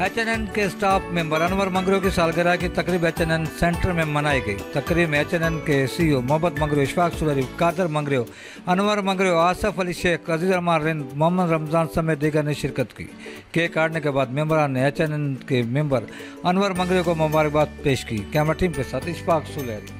H N N के staff member Anwar Mangrio की सालगिरह की तकरीब एच एन एन सेंटर में मनाई गई। तकरीब में एच एन एन के सी ओ मोहम्मद मंगरो इशफाक सुलरी कादर मंगरो अनवर मंगरो आसफ अली शेख, अज़ीज़ रहमान रिंद, मोहम्मद रमज़ान समेत दीगर ने शिरकत की। केक काटने के बाद मेम्बरान ने एच एन एन के मेंबर अनवर मंगरे को मुबारकबाद पेश की। कैमरा टीम के साथ इशफाक सुलहरी